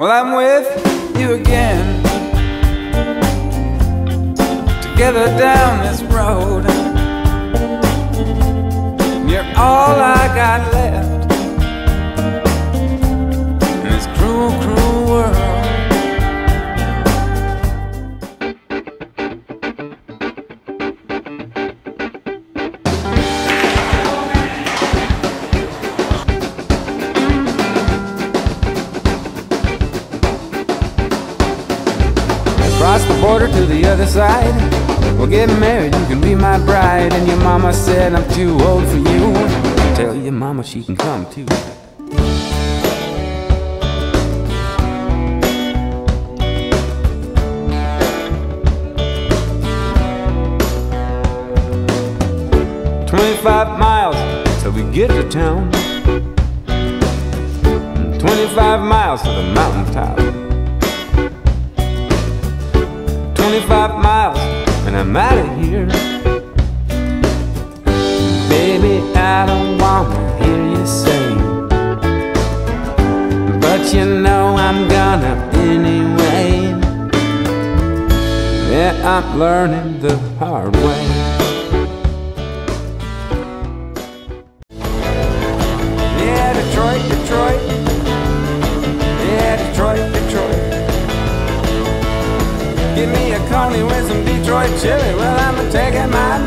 Well, I'm with you again. Together down this road. You're all I got left Across the border to the other side. We'll get married, you can be my bride. And your mama said I'm too old for you. Tell your mama she can come too. Twenty-five miles till we get to town. Twenty-five miles to the 25 miles and I'm out of here. Baby, I don't wanna hear you say, but you know I'm gonna anyway. Yeah, I'm learning the hard way. Coney with some Detroit chili. Well, I'm taking my